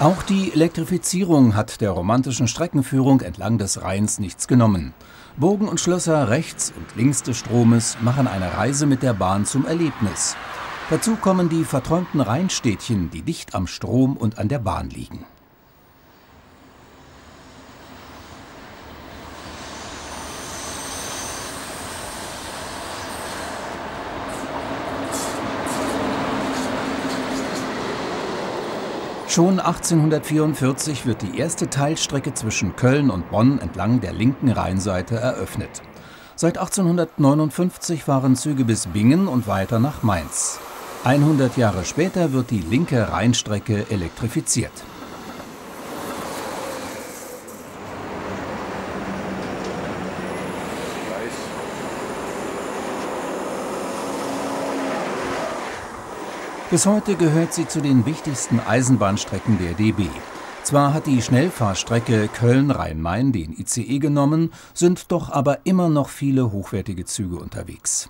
Auch die Elektrifizierung hat der romantischen Streckenführung entlang des Rheins nichts genommen. Burgen und Schlösser rechts und links des Stromes machen eine Reise mit der Bahn zum Erlebnis. Dazu kommen die verträumten Rheinstädtchen, die dicht am Strom und an der Bahn liegen. Schon 1844 wird die erste Teilstrecke zwischen Köln und Bonn entlang der linken Rheinseite eröffnet. Seit 1859 fahren Züge bis Bingen und weiter nach Mainz. 100 Jahre später wird die linke Rheinstrecke elektrifiziert. Bis heute gehört sie zu den wichtigsten Eisenbahnstrecken der DB. Zwar hat die Schnellfahrstrecke Köln-Rhein-Main den ICE genommen, sind doch aber immer noch viele hochwertige Züge unterwegs.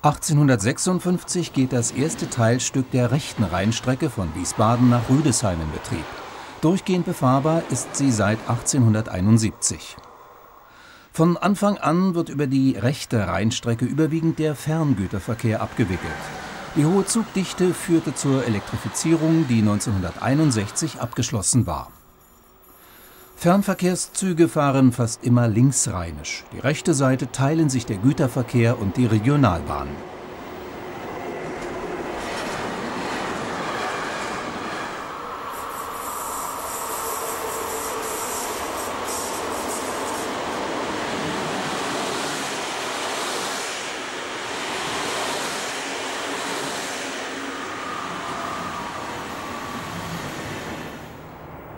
1856 geht das erste Teilstück der rechten Rheinstrecke von Wiesbaden nach Rüdesheim in Betrieb. Durchgehend befahrbar ist sie seit 1871. Von Anfang an wird über die rechte Rheinstrecke überwiegend der Ferngüterverkehr abgewickelt. Die hohe Zugdichte führte zur Elektrifizierung, die 1961 abgeschlossen war. Fernverkehrszüge fahren fast immer linksrheinisch. Die rechte Seite teilen sich der Güterverkehr und die Regionalbahn.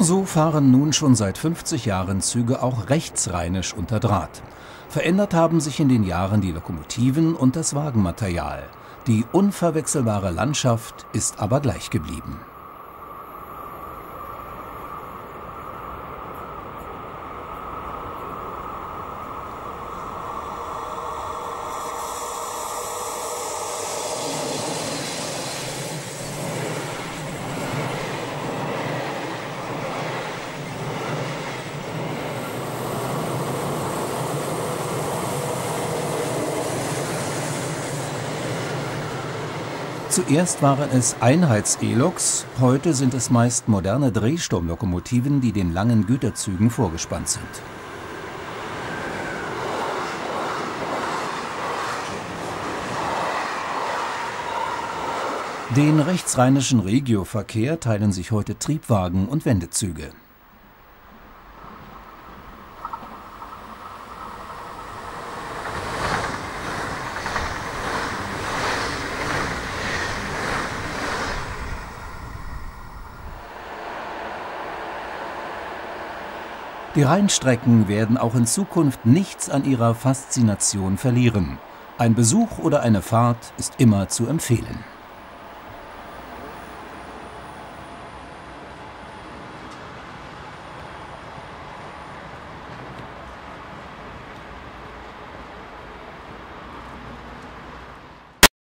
So fahren nun schon seit 50 Jahren Züge auch rechtsrheinisch unter Draht. Verändert haben sich in den Jahren die Lokomotiven und das Wagenmaterial. Die unverwechselbare Landschaft ist aber gleich geblieben. Zuerst waren es Einheits-E-Loks, heute sind es meist moderne Drehsturmlokomotiven, die den langen Güterzügen vorgespannt sind. Den rechtsrheinischen Regioverkehr teilen sich heute Triebwagen und Wendezüge. Die Rheinstrecken werden auch in Zukunft nichts an ihrer Faszination verlieren. Ein Besuch oder eine Fahrt ist immer zu empfehlen.